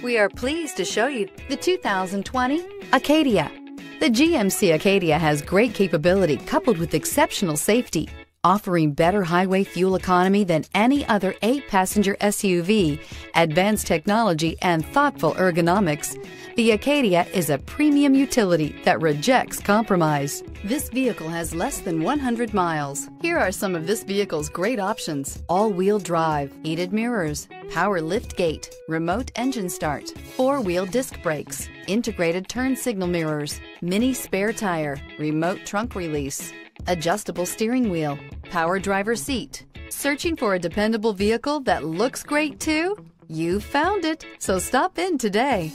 We are pleased to show you the 2020 Acadia. The GMC Acadia has great capability coupled with exceptional safety, offering better highway fuel economy than any other eight passenger SUV, advanced technology, and thoughtful ergonomics. The Acadia is a premium utility that rejects compromise. This vehicle has less than 100 miles. Here are some of this vehicle's great options all wheel drive, heated mirrors, power lift gate, remote engine start, four wheel disc brakes, integrated turn signal mirrors, mini spare tire, remote trunk release, adjustable steering wheel, power driver seat. Searching for a dependable vehicle that looks great too? You found it, so stop in today.